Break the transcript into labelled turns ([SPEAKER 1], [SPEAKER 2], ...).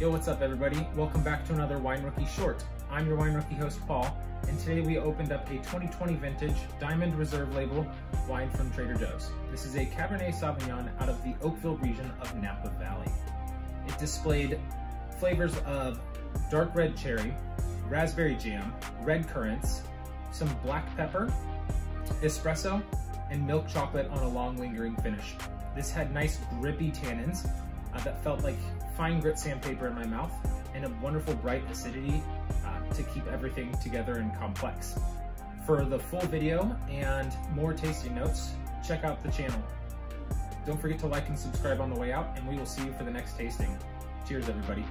[SPEAKER 1] Yo, what's up everybody? Welcome back to another Wine Rookie Short. I'm your Wine Rookie host, Paul, and today we opened up a 2020 vintage Diamond Reserve label wine from Trader Joe's. This is a Cabernet Sauvignon out of the Oakville region of Napa Valley. It displayed flavors of dark red cherry, raspberry jam, red currants, some black pepper, espresso, and milk chocolate on a long lingering finish. This had nice grippy tannins uh, that felt like fine grit sandpaper in my mouth and a wonderful bright acidity uh, to keep everything together and complex. For the full video and more tasting notes, check out the channel. Don't forget to like and subscribe on the way out and we will see you for the next tasting. Cheers everybody.